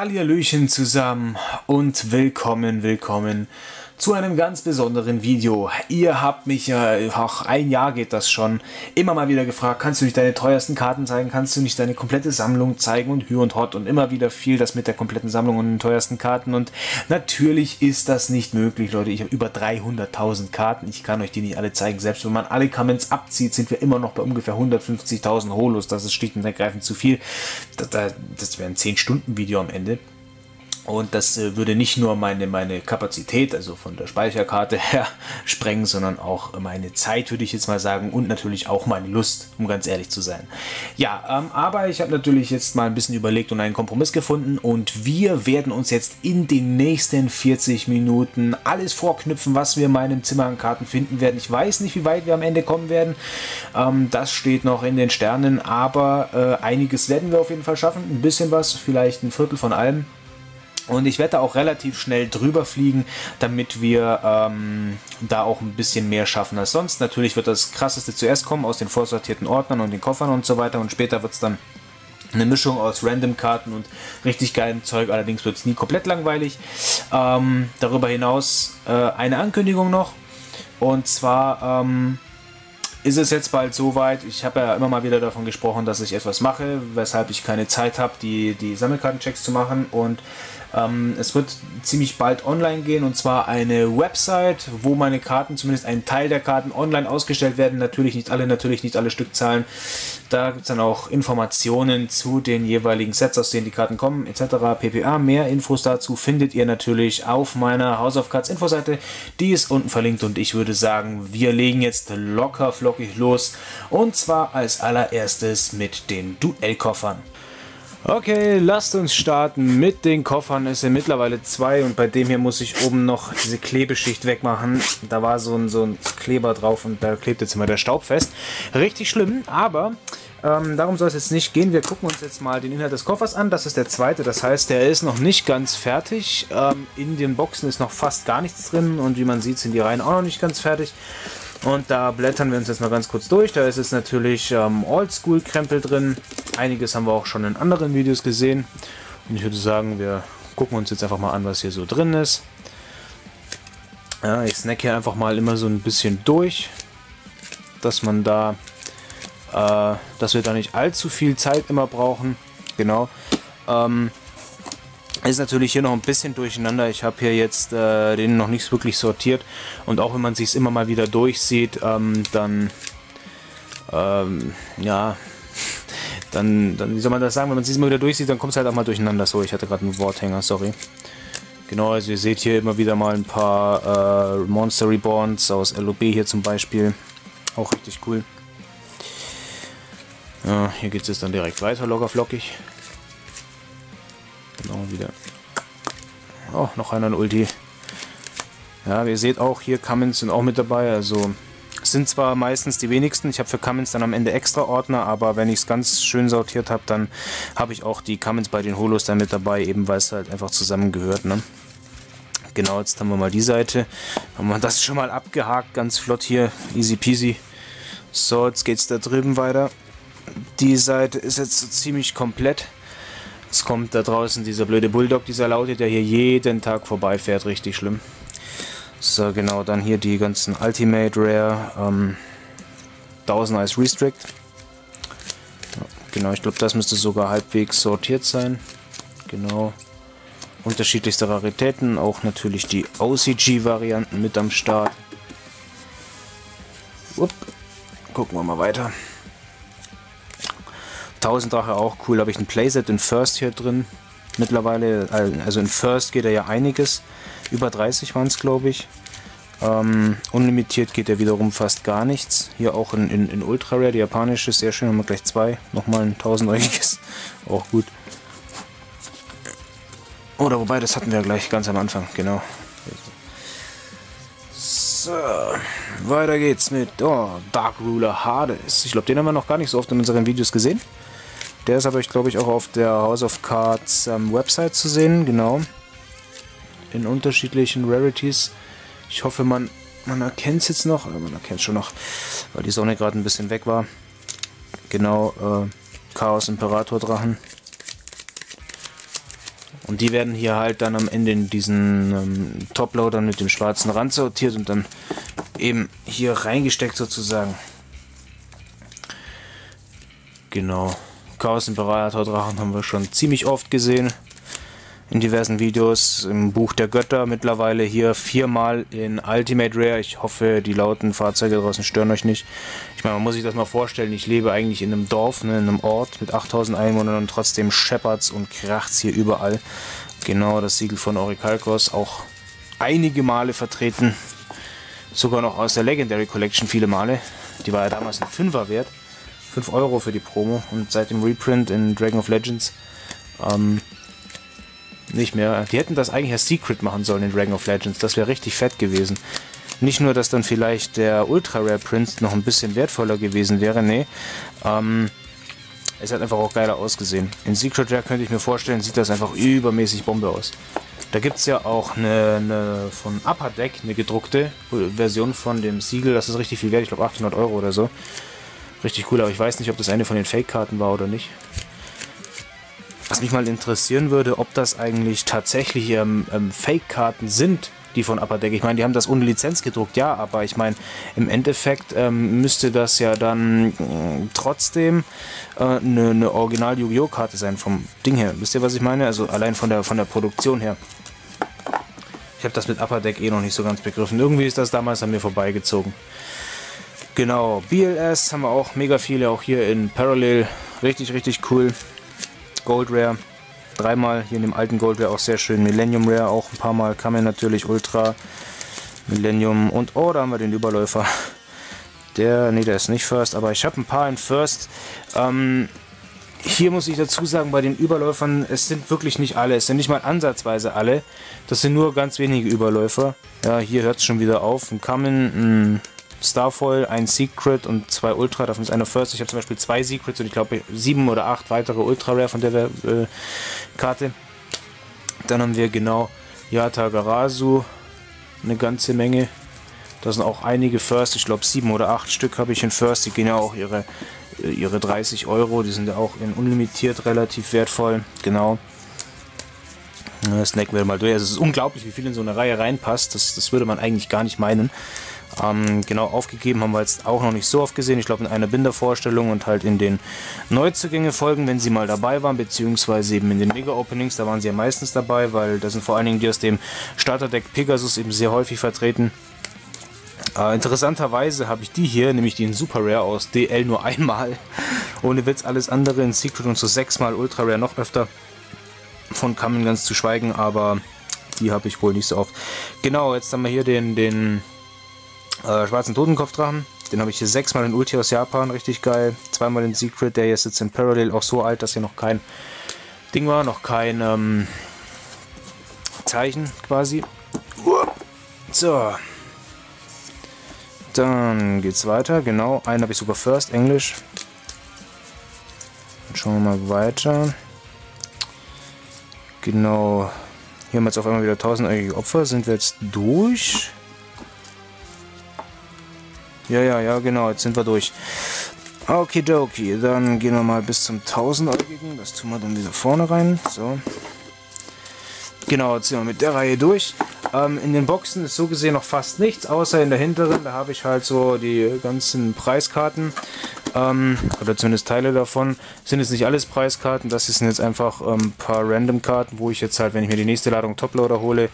Hallihallöchen zusammen und willkommen, willkommen zu einem ganz besonderen Video. Ihr habt mich ja, auch ein Jahr geht das schon, immer mal wieder gefragt, kannst du nicht deine teuersten Karten zeigen, kannst du nicht deine komplette Sammlung zeigen und Hü und Hot und immer wieder viel das mit der kompletten Sammlung und den teuersten Karten und natürlich ist das nicht möglich, Leute. Ich habe über 300.000 Karten, ich kann euch die nicht alle zeigen. Selbst wenn man alle Comments abzieht, sind wir immer noch bei ungefähr 150.000 Holos. Das ist schlicht und ergreifend zu viel. Das, das wäre ein 10-Stunden-Video am Ende. Und das äh, würde nicht nur meine, meine Kapazität, also von der Speicherkarte her, sprengen, sondern auch meine Zeit, würde ich jetzt mal sagen, und natürlich auch meine Lust, um ganz ehrlich zu sein. Ja, ähm, aber ich habe natürlich jetzt mal ein bisschen überlegt und einen Kompromiss gefunden und wir werden uns jetzt in den nächsten 40 Minuten alles vorknüpfen, was wir in meinem Zimmer an Karten finden werden. Ich weiß nicht, wie weit wir am Ende kommen werden. Ähm, das steht noch in den Sternen, aber äh, einiges werden wir auf jeden Fall schaffen. Ein bisschen was, vielleicht ein Viertel von allem. Und ich werde da auch relativ schnell drüber fliegen, damit wir ähm, da auch ein bisschen mehr schaffen als sonst. Natürlich wird das krasseste zuerst kommen aus den vorsortierten Ordnern und den Koffern und so weiter. Und später wird es dann eine Mischung aus Random-Karten und richtig geilem Zeug. Allerdings wird es nie komplett langweilig. Ähm, darüber hinaus äh, eine Ankündigung noch. Und zwar ähm, ist es jetzt bald soweit. Ich habe ja immer mal wieder davon gesprochen, dass ich etwas mache, weshalb ich keine Zeit habe, die, die Sammelkartenchecks zu machen. Und ähm, es wird ziemlich bald online gehen und zwar eine Website, wo meine Karten, zumindest ein Teil der Karten online ausgestellt werden. Natürlich nicht alle, natürlich nicht alle Stückzahlen. Da gibt es dann auch Informationen zu den jeweiligen Sets, aus denen die Karten kommen, etc. PPA. Mehr Infos dazu findet ihr natürlich auf meiner House of Cards Infoseite. Die ist unten verlinkt und ich würde sagen, wir legen jetzt locker flockig los. Und zwar als allererstes mit den Duellkoffern. Okay, lasst uns starten mit den Koffern. Es sind mittlerweile zwei und bei dem hier muss ich oben noch diese Klebeschicht wegmachen. Da war so ein, so ein Kleber drauf und da klebt jetzt immer der Staub fest. Richtig schlimm, aber ähm, darum soll es jetzt nicht gehen. Wir gucken uns jetzt mal den Inhalt des Koffers an. Das ist der zweite, das heißt, der ist noch nicht ganz fertig. Ähm, in den Boxen ist noch fast gar nichts drin und wie man sieht, sind die Reihen auch noch nicht ganz fertig. Und da blättern wir uns jetzt mal ganz kurz durch. Da ist jetzt natürlich ähm, Oldschool-Krempel drin. Einiges haben wir auch schon in anderen Videos gesehen. Und ich würde sagen, wir gucken uns jetzt einfach mal an, was hier so drin ist. Ja, ich snack hier einfach mal immer so ein bisschen durch, dass man da, äh, dass wir da nicht allzu viel Zeit immer brauchen. Genau. Ähm, ist natürlich hier noch ein bisschen durcheinander. Ich habe hier jetzt äh, den noch nicht wirklich sortiert. Und auch wenn man sich immer mal wieder durchsieht, ähm, dann, ähm, ja, dann, dann, wie soll man das sagen, wenn man sich immer wieder durchsieht, dann kommt es halt auch mal durcheinander. So, ich hatte gerade einen Worthänger, sorry. Genau, also ihr seht hier immer wieder mal ein paar äh, Monster Reborns aus LOB hier zum Beispiel. Auch richtig cool. Ja, hier geht es jetzt dann direkt weiter, locker flockig. Genau, wieder. Oh, noch einer Ulti. Ja, ihr seht auch, hier Cummins sind auch mit dabei. Also sind zwar meistens die wenigsten. Ich habe für Cummins dann am Ende extra Ordner, aber wenn ich es ganz schön sortiert habe, dann habe ich auch die Cummins bei den Holos da mit dabei, eben weil es halt einfach zusammengehört. Ne? Genau, jetzt haben wir mal die Seite. Haben wir das schon mal abgehakt, ganz flott hier. Easy peasy. So, jetzt geht es da drüben weiter. Die Seite ist jetzt so ziemlich komplett. Jetzt kommt da draußen dieser blöde Bulldog, dieser Laute, der hier jeden Tag vorbeifährt. Richtig schlimm. So, genau, dann hier die ganzen Ultimate Rare. Ähm, 1000 als Restrict. Ja, genau, ich glaube, das müsste sogar halbwegs sortiert sein. Genau. Unterschiedlichste Raritäten, auch natürlich die OCG-Varianten mit am Start. Upp. Gucken wir mal weiter. 1000 Drache auch cool. Habe ich ein Playset in First hier drin. Mittlerweile, also in First geht er ja einiges. Über 30 waren es, glaube ich. Ähm, unlimitiert geht er wiederum fast gar nichts. Hier auch in, in, in Ultra Rare, die japanische, sehr schön. Haben wir gleich zwei. Nochmal ein 1000-euriges. Auch gut. Oder wobei, das hatten wir gleich ganz am Anfang, genau. So, weiter geht's mit oh, Dark Ruler Hades. Ich glaube, den haben wir noch gar nicht so oft in unseren Videos gesehen. Der ist aber, ich glaube ich, auch auf der House of Cards ähm, Website zu sehen, genau. In unterschiedlichen Rarities. Ich hoffe, man, man erkennt es jetzt noch, man erkennt es schon noch, weil die Sonne gerade ein bisschen weg war. Genau, äh, Chaos Imperator Drachen. Und die werden hier halt dann am Ende in diesen ähm, Toploadern mit dem schwarzen Rand sortiert und dann eben hier reingesteckt sozusagen. Genau. Chaos Imperator Drachen haben wir schon ziemlich oft gesehen in diversen Videos. Im Buch der Götter mittlerweile hier viermal in Ultimate Rare. Ich hoffe, die lauten Fahrzeuge draußen stören euch nicht. Ich meine, man muss sich das mal vorstellen. Ich lebe eigentlich in einem Dorf, ne, in einem Ort mit 8000 Einwohnern und trotzdem scheppert's und kracht's hier überall. Genau, das Siegel von Orikalkos auch einige Male vertreten. Sogar noch aus der Legendary Collection viele Male. Die war ja damals ein Fünfer wert. 5 Euro für die Promo und seit dem Reprint in Dragon of Legends ähm, nicht mehr. Die hätten das eigentlich als Secret machen sollen in Dragon of Legends. Das wäre richtig fett gewesen. Nicht nur, dass dann vielleicht der Ultra Rare Prince noch ein bisschen wertvoller gewesen wäre, nee. Ähm, es hat einfach auch geiler ausgesehen. In Secret Rare könnte ich mir vorstellen, sieht das einfach übermäßig Bombe aus. Da gibt es ja auch eine, eine, von Upper Deck, eine gedruckte Version von dem Siegel. Das ist richtig viel wert, ich glaube 800 Euro oder so. Richtig cool, aber ich weiß nicht, ob das eine von den Fake-Karten war oder nicht. Was mich mal interessieren würde, ob das eigentlich tatsächlich ähm, ähm, Fake-Karten sind, die von Upper Deck. Ich meine, die haben das ohne Lizenz gedruckt, ja, aber ich meine, im Endeffekt ähm, müsste das ja dann äh, trotzdem eine äh, ne Original Yu-Gi-Oh! Karte sein vom Ding her. Wisst ihr, was ich meine? Also allein von der, von der Produktion her. Ich habe das mit Upper Deck eh noch nicht so ganz begriffen. Irgendwie ist das damals an mir vorbeigezogen. Genau, BLS haben wir auch mega viele, auch hier in Parallel. Richtig, richtig cool. Gold Rare. Dreimal hier in dem alten Gold Rare auch sehr schön. Millennium Rare auch ein paar Mal. Kamen natürlich Ultra. Millennium und oh, da haben wir den Überläufer. Der, nee, der ist nicht First, aber ich habe ein paar in First. Ähm, hier muss ich dazu sagen, bei den Überläufern, es sind wirklich nicht alle, es sind nicht mal ansatzweise alle. Das sind nur ganz wenige Überläufer. Ja, hier hört es schon wieder auf. Ein Kamen, ein Starfoil, ein Secret und zwei Ultra. Davon ist einer First. Ich habe zum Beispiel zwei Secrets und ich glaube sieben oder acht weitere Ultra Rare von der äh, Karte. Dann haben wir genau Yata Garasu, eine ganze Menge. Da sind auch einige First, ich glaube sieben oder acht Stück habe ich in First. Die gehen ja auch ihre, äh, ihre 30 Euro. Die sind ja auch in unlimitiert relativ wertvoll. Genau. Snacken wir mal durch. Also es ist unglaublich, wie viel in so eine Reihe reinpasst. Das, das würde man eigentlich gar nicht meinen. Ähm, genau aufgegeben haben wir jetzt auch noch nicht so oft gesehen. Ich glaube in einer Bindervorstellung und halt in den Neuzugänge-Folgen, wenn sie mal dabei waren, beziehungsweise eben in den Mega-Openings, da waren sie ja meistens dabei, weil da sind vor allen Dingen die aus dem Starterdeck Pegasus eben sehr häufig vertreten. Äh, interessanterweise habe ich die hier, nämlich die in Super Rare aus DL nur einmal. Ohne Witz, alles andere in Secret und so sechsmal Ultra Rare noch öfter. Von Kamen ganz zu schweigen, aber die habe ich wohl nicht so oft. Genau, jetzt haben wir hier den, den äh, schwarzen Totenkopfdrachen. Den habe ich hier sechsmal in Ulti aus Japan, richtig geil. Zweimal in Secret, der hier sitzt in Parallel, auch so alt, dass hier noch kein Ding war, noch kein ähm, Zeichen quasi. So. Dann geht's weiter, genau. Einen habe ich sogar First, Englisch. Schauen wir mal weiter. Genau. Hier haben wir jetzt auf einmal wieder 1000 Opfer. Sind wir jetzt durch? Ja, ja, ja, genau, jetzt sind wir durch. Okidoki, dann gehen wir mal bis zum 1000-Äugigen. Das tun wir dann wieder vorne rein. So. Genau, jetzt sind wir mit der Reihe durch. Ähm, in den Boxen ist so gesehen noch fast nichts, außer in der hinteren. Da habe ich halt so die ganzen Preiskarten. Ähm, oder zumindest Teile davon. Sind jetzt nicht alles Preiskarten, das sind jetzt einfach ein ähm, paar Random-Karten, wo ich jetzt halt, wenn ich mir die nächste Ladung Toploader hole,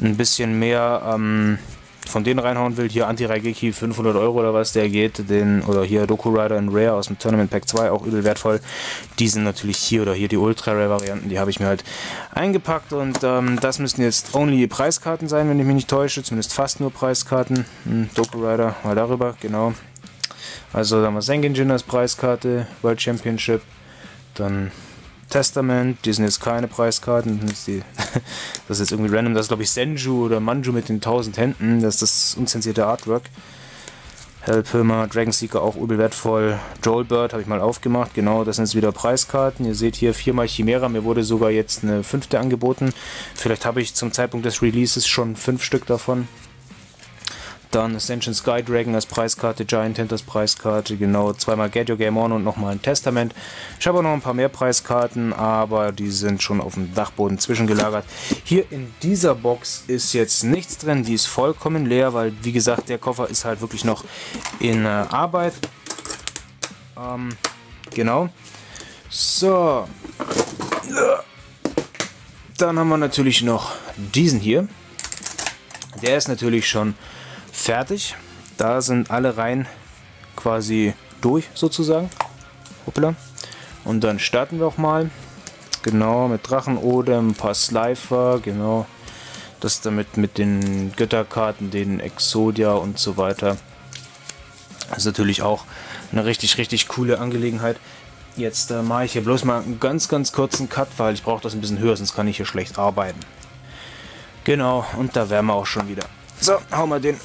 ein bisschen mehr ähm, von denen reinhauen will, hier Anti-Raigeki 500 Euro oder was, der geht, den, oder hier Doku Rider in Rare aus dem Tournament Pack 2, auch übel wertvoll. Die sind natürlich hier oder hier die Ultra Rare Varianten, die habe ich mir halt eingepackt und ähm, das müssten jetzt only Preiskarten sein, wenn ich mich nicht täusche, zumindest fast nur Preiskarten. Hm, Doku Rider, mal darüber, genau. Also da haben wir Sengen als Preiskarte, World Championship, dann Testament, die sind jetzt keine Preiskarten. Das ist, jetzt irgendwie random. Das ist, glaube ich, Senju oder Manju mit den 1000 Händen. Das ist das unzensierte Artwork. Hellpilmer, Dragon Seeker auch übel wertvoll. Joel Bird habe ich mal aufgemacht. Genau, das sind jetzt wieder Preiskarten. Ihr seht hier viermal Chimera. Mir wurde sogar jetzt eine fünfte angeboten. Vielleicht habe ich zum Zeitpunkt des Releases schon fünf Stück davon. Dann Ascension Sky Dragon als Preiskarte, Giant Tent als Preiskarte, genau, zweimal Get Your Game On und nochmal ein Testament. Ich habe auch noch ein paar mehr Preiskarten, aber die sind schon auf dem Dachboden zwischengelagert. Hier in dieser Box ist jetzt nichts drin, die ist vollkommen leer, weil wie gesagt, der Koffer ist halt wirklich noch in äh, Arbeit. Ähm, genau. So. Dann haben wir natürlich noch diesen hier. Der ist natürlich schon fertig. Da sind alle Reihen quasi durch sozusagen. Hoppla. Und dann starten wir auch mal. Genau, mit Drachenodem, ein paar Slifer, genau. Das damit mit den Götterkarten, den Exodia und so weiter. Das ist natürlich auch eine richtig, richtig coole Angelegenheit. Jetzt äh, mache ich hier bloß mal einen ganz, ganz kurzen Cut, weil ich brauche das ein bisschen höher, sonst kann ich hier schlecht arbeiten. Genau, und da wären wir auch schon wieder. So, hauen wir den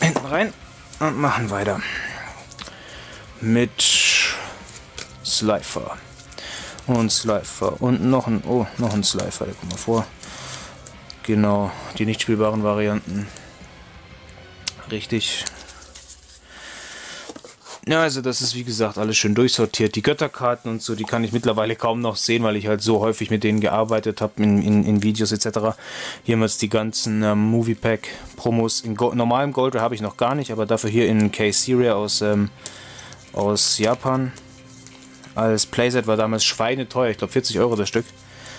hinten rein und machen weiter. Mit Slifer. Und Slifer. Und noch ein, oh, noch ein Slifer, der kommt mal vor. Genau, die nicht spielbaren Varianten. Richtig. Ja, also das ist wie gesagt alles schön durchsortiert. Die Götterkarten und so, die kann ich mittlerweile kaum noch sehen, weil ich halt so häufig mit denen gearbeitet habe in, in, in, Videos etc. Hier haben wir jetzt die ganzen ähm, Movie Pack Promos. In Go normalem Gold habe ich noch gar nicht, aber dafür hier in K-Seria aus, ähm, aus Japan. Als Playset war damals schweineteuer, ich glaube 40 Euro das Stück.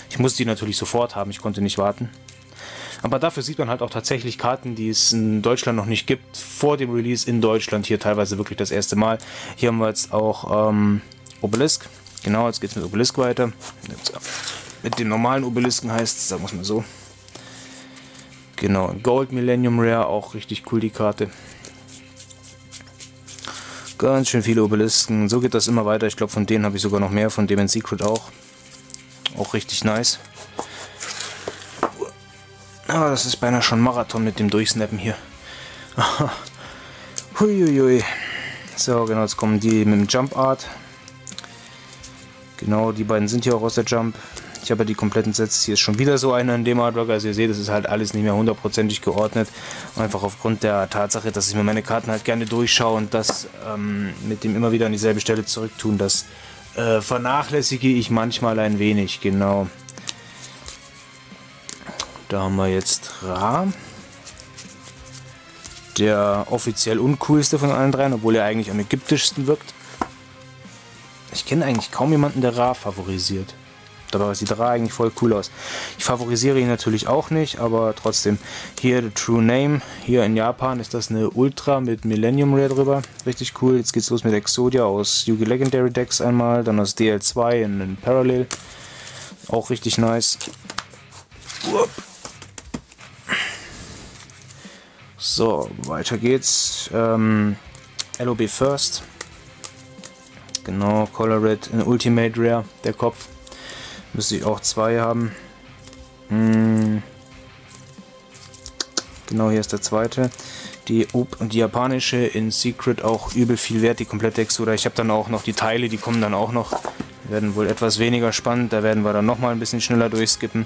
Ich musste die natürlich sofort haben, ich konnte nicht warten. Aber dafür sieht man halt auch tatsächlich Karten, die es in Deutschland noch nicht gibt. Vor dem Release in Deutschland hier teilweise wirklich das erste Mal. Hier haben wir jetzt auch ähm, Obelisk. Genau, jetzt geht es mit Obelisk weiter. Jetzt, mit dem normalen Obelisken heißt es, sagen wir es mal so. Genau, Gold Millennium Rare, auch richtig cool die Karte. Ganz schön viele Obelisken. So geht das immer weiter. Ich glaube, von denen habe ich sogar noch mehr, von dem in Secret auch. Auch richtig nice. Aber das ist beinahe schon Marathon mit dem Durchsnappen hier. Huiuiui. So, genau, jetzt kommen die mit dem Jump Art. Genau, die beiden sind hier auch aus der Jump. Ich habe ja die kompletten Sets. Hier ist schon wieder so einer in dem Artwork. Also ihr seht, es ist halt alles nicht mehr hundertprozentig geordnet. Einfach aufgrund der Tatsache, dass ich mir meine Karten halt gerne durchschaue und das ähm, mit dem immer wieder an dieselbe Stelle zurücktun, das äh, vernachlässige ich manchmal ein wenig. Genau. Da haben wir jetzt Ra. Der offiziell uncoolste von allen dreien, obwohl er eigentlich am ägyptischsten wirkt. Ich kenne eigentlich kaum jemanden, der Ra favorisiert. Dabei sieht Ra eigentlich voll cool aus. Ich favorisiere ihn natürlich auch nicht, aber trotzdem. Hier The True Name. Hier in Japan ist das eine Ultra mit Millennium Rare drüber. Richtig cool. Jetzt geht's los mit Exodia aus Yugi Legendary Decks einmal. Dann aus DL2 in, in Parallel. Auch richtig nice. Uop. So, weiter geht's. Ähm, LOB First. Genau, Colored in Ultimate Rare, der Kopf. Müsste ich auch zwei haben. Hm. Genau, hier ist der zweite. Die, und die japanische in Secret auch übel viel wert, die komplette Exoda. Ich habe dann auch noch die Teile, die kommen dann auch noch. Werden wohl etwas weniger spannend, da werden wir dann nochmal ein bisschen schneller durchskippen.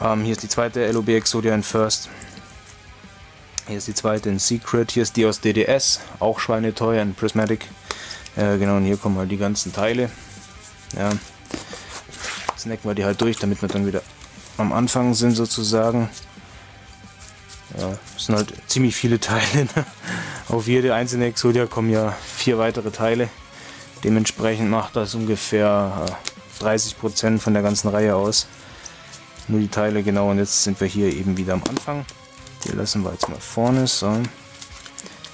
Ähm, hier ist die zweite LOB Exodia in First. Hier ist die zweite in Secret. Hier ist die aus DDS, auch schweineteuer in Prismatic. Äh, genau, und hier kommen halt die ganzen Teile. Ja. Snacken wir die halt durch, damit wir dann wieder am Anfang sind sozusagen. Ja, es sind halt ziemlich viele Teile. Ne? Auf jede einzelne Exodia kommen ja vier weitere Teile. Dementsprechend macht das ungefähr 30% von der ganzen Reihe aus. Nur die Teile genau und jetzt sind wir hier eben wieder am Anfang. Die lassen wir jetzt mal vorne, so.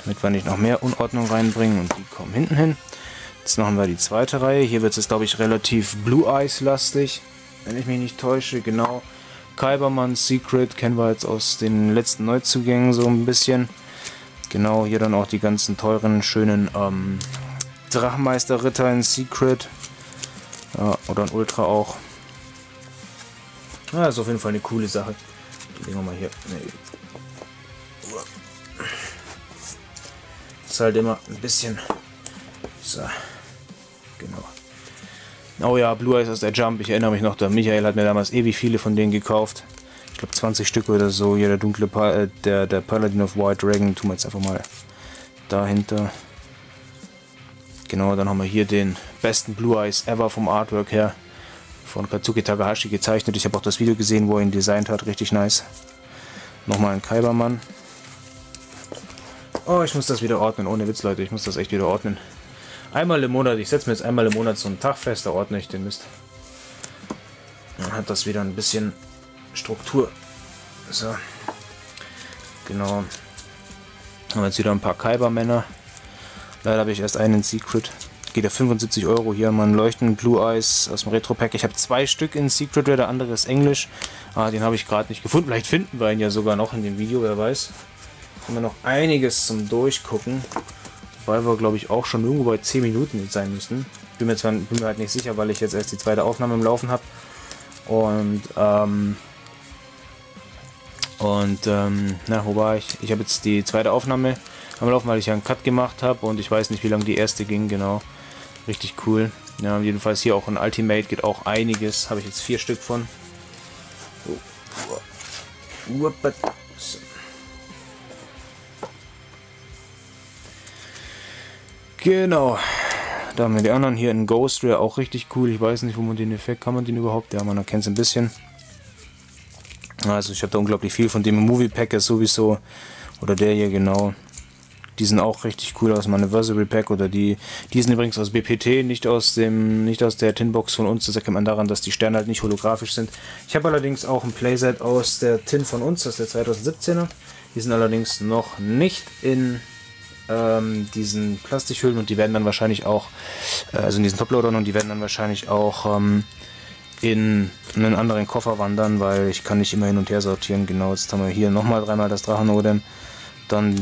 Damit wir nicht noch mehr Unordnung reinbringen und die kommen hinten hin. Jetzt machen wir die zweite Reihe. Hier wird es, glaube ich, relativ Blue Eyes lastig, wenn ich mich nicht täusche. Genau. Kybermann Secret kennen wir jetzt aus den letzten Neuzugängen so ein bisschen. Genau, hier dann auch die ganzen teuren, schönen ähm, Drachenmeister-Ritter in Secret. Ja, oder ein Ultra auch. Ja, ist auf jeden Fall eine coole Sache. Die legen wir mal hier. Nee, ist halt immer ein bisschen. So. Genau. Oh ja, Blue Eyes aus der Jump. Ich erinnere mich noch, der Michael hat mir damals ewig viele von denen gekauft. Ich glaube 20 Stück oder so. Hier der dunkle pa äh, der, der Paladin of White Dragon. Tun wir jetzt einfach mal dahinter. Genau, dann haben wir hier den besten Blue Eyes ever vom Artwork her. Von Katsuki Takahashi gezeichnet. Ich habe auch das Video gesehen, wo er ihn designt hat. Richtig nice. Nochmal ein Kaibermann. Oh, ich muss das wieder ordnen. Ohne Witz, Leute. Ich muss das echt wieder ordnen. Einmal im Monat. Ich setze mir jetzt einmal im Monat so einen Tag fest. Da ordne ich den Mist. Dann hat das wieder ein bisschen Struktur. So. Genau. Haben wir jetzt wieder ein paar Kaibermänner. Leider habe ich erst einen Secret. Geht ja 75 Euro hier. Man leuchten Blue Eyes aus dem Retro Pack. Ich habe zwei Stück in Secret der andere ist Englisch. Ah, den habe ich gerade nicht gefunden. Vielleicht finden wir ihn ja sogar noch in dem Video, wer weiß. Haben wir noch einiges zum Durchgucken. Weil wir, glaube ich, auch schon irgendwo bei 10 Minuten sein müssen. Bin mir zwar bin mir halt nicht sicher, weil ich jetzt erst die zweite Aufnahme im Laufen habe. Und, ähm, und, ähm, na, wo war ich? Ich habe jetzt die zweite Aufnahme am Laufen, weil ich ja einen Cut gemacht habe und ich weiß nicht, wie lange die erste ging, genau. Richtig cool. Ja, jedenfalls hier auch ein Ultimate geht auch einiges. Habe ich jetzt vier Stück von. Genau. Da haben wir die anderen hier in Ghost Rare auch richtig cool. Ich weiß nicht, wo man den Effekt kann man den überhaupt. Ja, man erkennt es ein bisschen. Also ich habe da unglaublich viel von dem Movie Packer sowieso. Oder der hier genau. Die sind auch richtig cool aus dem Anniversary Pack oder die, die sind übrigens aus BPT, nicht aus dem, nicht aus der Tinbox von uns. Das erkennt man daran, dass die Sterne halt nicht holographisch sind. Ich habe allerdings auch ein Playset aus der Tin von uns, aus der 2017er. Die sind allerdings noch nicht in ähm, diesen Plastikhüllen und die werden dann wahrscheinlich auch, äh, also in diesen Toploadern und die werden dann wahrscheinlich auch ähm, in einen anderen Koffer wandern, weil ich kann nicht immer hin und her sortieren. Genau, jetzt haben wir hier nochmal dreimal das Drachenodem. Dann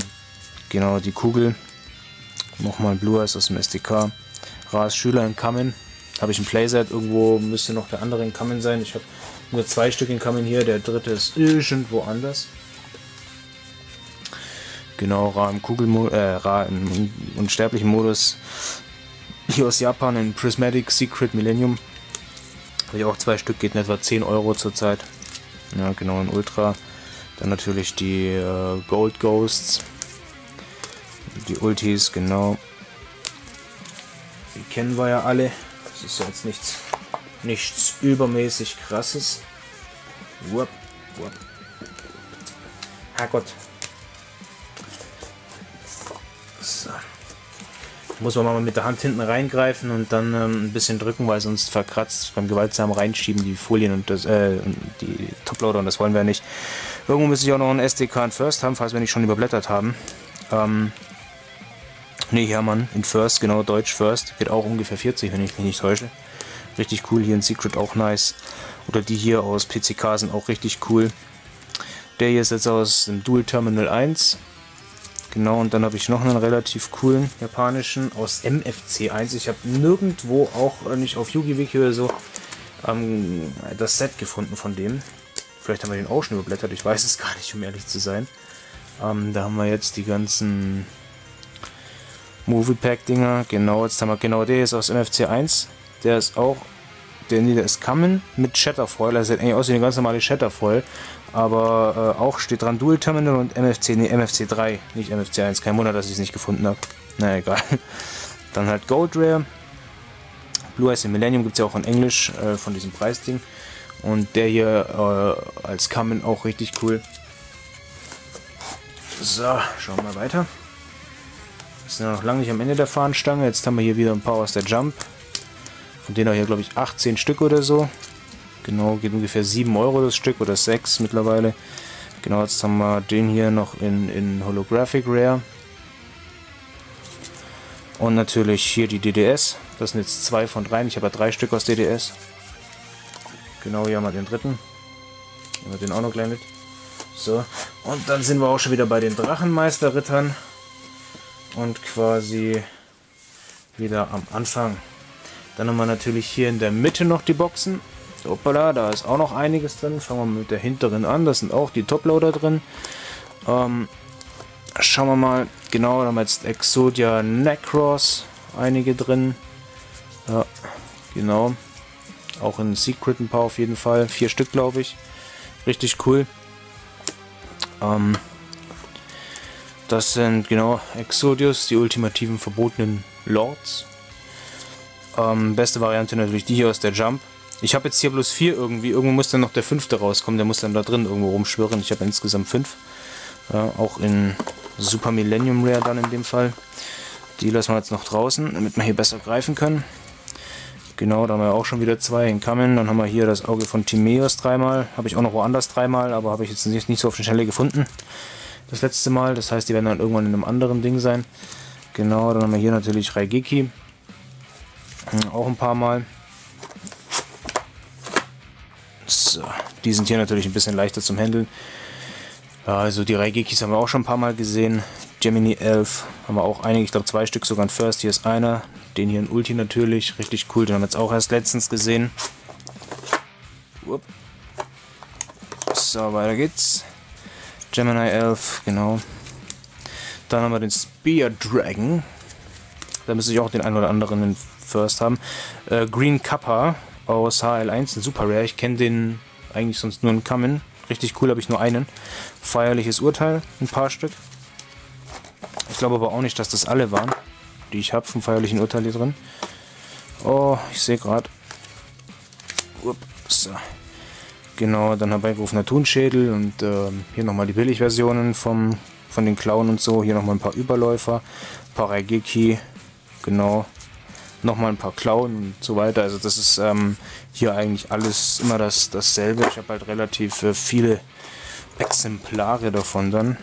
Genau, die Kugel. Nochmal Blue Eyes aus dem SDK. Ras Schüler in Kamen. Habe ich ein Playset. Irgendwo müsste noch der andere in Kamen sein. Ich habe nur zwei Stück in Kamen hier. Der dritte ist irgendwo anders. Genau, Ra im Kugelmodus, äh, Ra im unsterblichen Modus. Hier aus Japan in Prismatic Secret Millennium. Habe ich auch zwei Stück, geht in etwa 10 Euro zurzeit. Ja, genau, in Ultra. Dann natürlich die äh, Gold Ghosts. Die Ultis, genau. Die kennen wir ja alle. Das ist jetzt nichts, nichts übermäßig krasses. Wupp, wupp. Herrgott. Muss man mal mit der Hand hinten reingreifen und dann ähm, ein bisschen drücken, weil sonst verkratzt beim gewaltsamen Reinschieben die Folien und das, äh, die Toploader und das wollen wir nicht. Irgendwo müsste ich auch noch ein SDK und First haben, falls wir nicht schon überblättert haben. Ähm, Ne, Hermann in First, genau, Deutsch First. Geht auch ungefähr 40, wenn ich mich nicht täusche. Richtig cool, hier in Secret auch nice. Oder die hier aus PCK sind auch richtig cool. Der hier ist jetzt aus dem Dual Terminal 1. Genau, und dann habe ich noch einen relativ coolen japanischen aus MFC 1. Ich habe nirgendwo, auch nicht auf YugiWiki oder so, ähm, das Set gefunden von dem. Vielleicht haben wir den auch schon überblättert, ich weiß es gar nicht, um ehrlich zu sein. Ähm, da haben wir jetzt die ganzen Movie Pack Dinger. Genau, jetzt haben wir genau der ist aus MFC 1. Der ist auch, der, der ist Kamen mit Shatterfoil. Der sieht eigentlich aus wie eine ganz normale Shatterfoil. Aber äh, auch steht dran Dual Terminal und MFC, nee, MFC 3, nicht MFC 1. Kein Wunder, dass ich es nicht gefunden habe. Na egal. Dann halt Gold Rare. Blue Eyes in Millennium gibt es ja auch in Englisch äh, von diesem Preisding. Und der hier äh, als Kamen auch richtig cool. So, schauen wir mal weiter. Wir sind ja noch lange nicht am Ende der Fahnenstange. Jetzt haben wir hier wieder ein paar aus der Jump. Von denen auch hier, glaube ich, 18 Stück oder so. Genau, geht ungefähr 7 Euro das Stück oder 6 mittlerweile. Genau, jetzt haben wir den hier noch in, in Holographic Rare. Und natürlich hier die DDS. Das sind jetzt zwei von drei. Ich habe ja drei Stück aus DDS. Genau, hier haben wir den dritten. Haben wir den auch noch mit. So, und dann sind wir auch schon wieder bei den Drachenmeisterrittern und quasi wieder am Anfang. Dann haben wir natürlich hier in der Mitte noch die Boxen. Hoppala, da ist auch noch einiges drin. Fangen wir mit der hinteren an. Das sind auch die Toploader drin. Ähm, schauen wir mal. Genau, da haben wir jetzt Exodia Necros. Einige drin. Ja, genau. Auch in Secret ein paar auf jeden Fall. Vier Stück, glaube ich. Richtig cool. Ähm, das sind genau Exodius, die ultimativen verbotenen Lords. Ähm, beste Variante natürlich die hier aus der Jump. Ich habe jetzt hier bloß vier irgendwie. Irgendwo muss dann noch der fünfte rauskommen. Der muss dann da drin irgendwo rumschwirren. Ich habe insgesamt fünf. Ja, auch in Super Millennium Rare dann in dem Fall. Die lassen wir jetzt noch draußen, damit wir hier besser greifen können. Genau, da haben wir auch schon wieder zwei in Kamen. Dann haben wir hier das Auge von Timeos dreimal. Habe ich auch noch woanders dreimal, aber habe ich jetzt nicht, nicht so auf die Schnelle gefunden. Das letzte Mal. Das heißt, die werden dann irgendwann in einem anderen Ding sein. Genau, dann haben wir hier natürlich Raigeki. Hm, auch ein paar Mal. So, die sind hier natürlich ein bisschen leichter zum Handeln. Also die Raigekis haben wir auch schon ein paar Mal gesehen. Gemini 11 haben wir auch einige, ich glaube zwei Stück sogar ein First. Hier ist einer. Den hier in Ulti natürlich. Richtig cool, den haben wir jetzt auch erst letztens gesehen. So, weiter geht's. Gemini 11, genau. Dann haben wir den Spear Dragon. Da müsste ich auch den einen oder anderen in First haben. Äh, Green Kappa aus HL1, ein Super Rare. Ich kenne den eigentlich sonst nur in Kamen. Richtig cool, habe ich nur einen. Feierliches Urteil, ein paar Stück. Ich glaube aber auch nicht, dass das alle waren, die ich habe vom feierlichen Urteil hier drin. Oh, ich sehe gerade. So. Genau, dann herbeigerufener Thunschädel und äh, hier nochmal die Billigversionen vom, von den Klauen und so. Hier nochmal ein paar Überläufer, ein paar Raigeki, genau nochmal ein paar Klauen und so weiter. Also das ist ähm, hier eigentlich alles immer das, dasselbe. Ich habe halt relativ äh, viele Exemplare davon dann.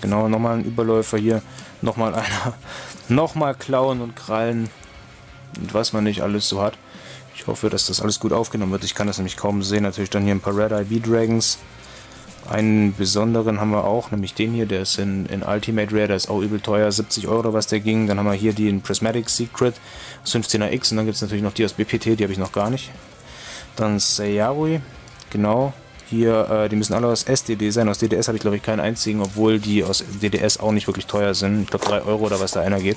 Genau, nochmal ein Überläufer hier, nochmal einer, nochmal Klauen und Krallen und was man nicht alles so hat. Ich hoffe, dass das alles gut aufgenommen wird. Ich kann das nämlich kaum sehen. Natürlich dann hier ein paar Red Eye Dragons. Einen besonderen haben wir auch, nämlich den hier, der ist in, in Ultimate Rare, der ist auch übel teuer, 70 Euro was der ging. Dann haben wir hier die in Prismatic Secret, 15er X und dann gibt es natürlich noch die aus BPT, die habe ich noch gar nicht. Dann Sayari, genau. Hier, äh, die müssen alle aus SDD sein. Aus DDS habe ich glaube ich keinen einzigen, obwohl die aus DDS auch nicht wirklich teuer sind. Ich glaube 3 Euro oder was da einer geht.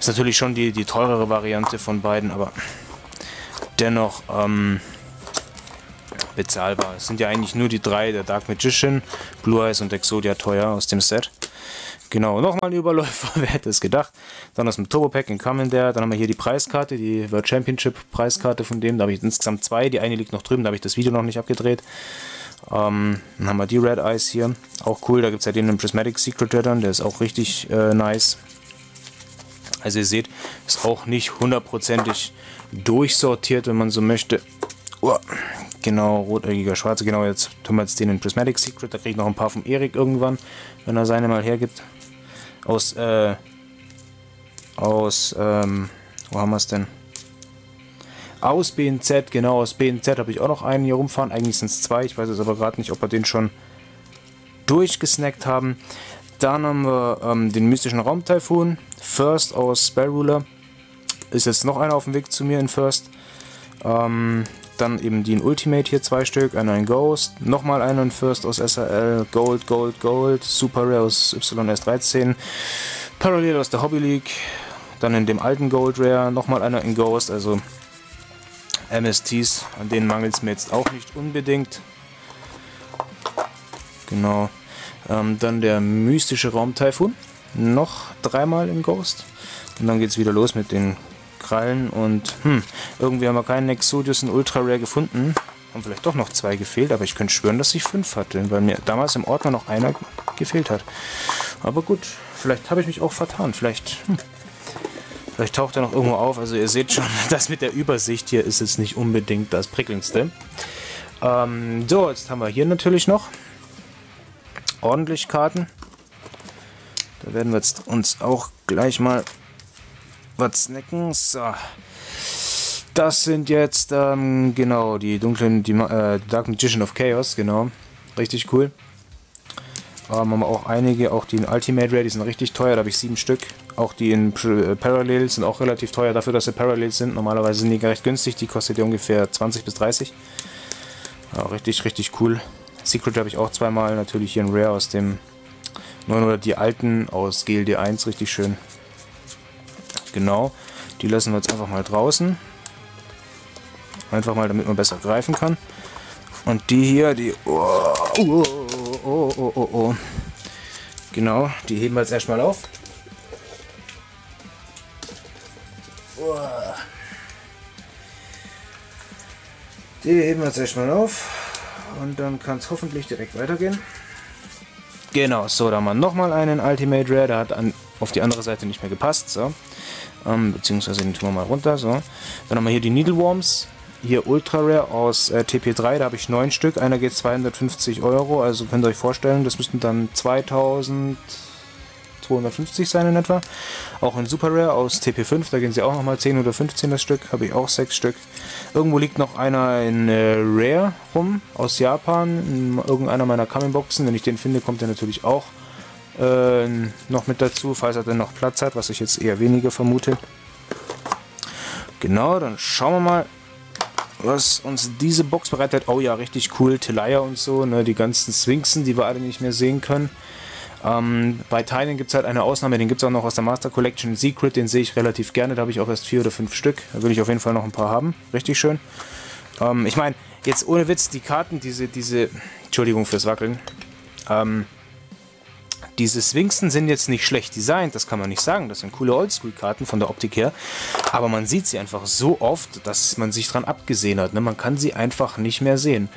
Ist natürlich schon die, die teurere Variante von beiden, aber dennoch, ähm, bezahlbar. Es sind ja eigentlich nur die drei, der Dark Magician, Blue Eyes und Exodia teuer aus dem Set. Genau, nochmal ein Überläufer, wer hätte es gedacht. Dann aus dem Turbo Pack in Commander, dann haben wir hier die Preiskarte, die World Championship Preiskarte von dem, da habe ich insgesamt zwei, die eine liegt noch drüben, da habe ich das Video noch nicht abgedreht. Ähm, dann haben wir die Red Eyes hier, auch cool, da gibt es ja den Prismatic Secret Reddern, der ist auch richtig äh, nice. Also ihr seht, ist auch nicht hundertprozentig durchsortiert, wenn man so möchte. Oh, Genau, rotäugiger Schwarze. Genau, jetzt tun wir jetzt den in Prismatic Secret. Da kriege ich noch ein paar vom Erik irgendwann, wenn er seine mal hergibt. Aus, äh, aus, ähm, wo haben wir es denn? Aus BNZ, genau, aus BNZ habe ich auch noch einen hier rumfahren. Eigentlich sind es zwei, ich weiß jetzt aber gerade nicht, ob wir den schon durchgesnackt haben. Dann haben wir ähm, den mystischen Raumtyphoon. First aus Spell Ruler. Ist jetzt noch einer auf dem Weg zu mir in First. Ähm, dann eben die in Ultimate hier zwei Stück, einer in Ghost, nochmal einer in First aus SRL, Gold, Gold, Gold, Super Rare aus YS13, Parallel aus der Hobby League, dann in dem alten Gold Rare, nochmal einer in Ghost, also MSTs, an denen mangelt es mir jetzt auch nicht unbedingt. Genau. Ähm, dann der mystische Raum Typhoon, noch dreimal in Ghost. Und dann geht es wieder los mit den Krallen und hm, irgendwie haben wir keinen Exodius in Ultra Rare gefunden. Haben vielleicht doch noch zwei gefehlt, aber ich könnte schwören, dass ich fünf hatte, weil mir damals im Ordner noch einer gefehlt hat. Aber gut, vielleicht habe ich mich auch vertan. Vielleicht, hm, vielleicht taucht er noch irgendwo auf. Also ihr seht schon, das mit der Übersicht hier ist jetzt nicht unbedingt das prickelndste. Ähm, so, jetzt haben wir hier natürlich noch ordentlich Karten. Da werden wir jetzt uns auch gleich mal was snacken. So. Das sind jetzt, ähm, genau, die dunklen, die äh, Dark Magician of Chaos, genau. Richtig cool. Ähm, haben wir auch einige, auch die in Ultimate Rare, die sind richtig teuer, da habe ich sieben Stück. Auch die in äh, Parallel sind auch relativ teuer, dafür, dass sie Parallel sind. Normalerweise sind die recht günstig, die kostet ja ungefähr 20 bis 30. Ja, richtig, richtig cool. Secret habe ich auch zweimal, natürlich hier in Rare aus dem 9 oder die alten aus GLD 1, richtig schön. Genau, die lassen wir jetzt einfach mal draußen. Einfach mal, damit man besser greifen kann. Und die hier, die... Oh, oh, oh, oh, oh, oh. Genau, die heben wir jetzt erstmal auf. Die heben wir jetzt erstmal auf. Und dann kann es hoffentlich direkt weitergehen. Genau, so, da haben wir nochmal einen Ultimate Rare. Der hat an, auf die andere Seite nicht mehr gepasst. So. Ähm, beziehungsweise den tun wir mal runter. So. Dann haben wir hier die Needle Worms hier Ultra Rare aus äh, TP3, da habe ich neun Stück. Einer geht 250 Euro, also könnt ihr euch vorstellen, das müssten dann 2250 sein in etwa. Auch in Super Rare aus TP5, da gehen sie auch nochmal 10 oder 15 das Stück, habe ich auch sechs Stück. Irgendwo liegt noch einer in äh, Rare rum, aus Japan, in irgendeiner meiner Coming Boxen. Wenn ich den finde, kommt der natürlich auch äh, noch mit dazu, falls er denn noch Platz hat, was ich jetzt eher weniger vermute. Genau, dann schauen wir mal, was uns diese Box bereitet. Oh ja, richtig cool. Telaya und so, ne, die ganzen Sphinxen, die wir alle nicht mehr sehen können. Ähm, bei Teilen gibt es halt eine Ausnahme, den gibt es auch noch aus der Master Collection Secret, den sehe ich relativ gerne, da habe ich auch erst vier oder fünf Stück. Da würde ich auf jeden Fall noch ein paar haben. Richtig schön. Ähm, ich meine, jetzt ohne Witz, die Karten, diese, diese, Entschuldigung fürs Wackeln, ähm, diese Sphinxen sind jetzt nicht schlecht designt, das kann man nicht sagen. Das sind coole Oldschool-Karten von der Optik her. Aber man sieht sie einfach so oft, dass man sich dran abgesehen hat. Ne? Man kann sie einfach nicht mehr sehen.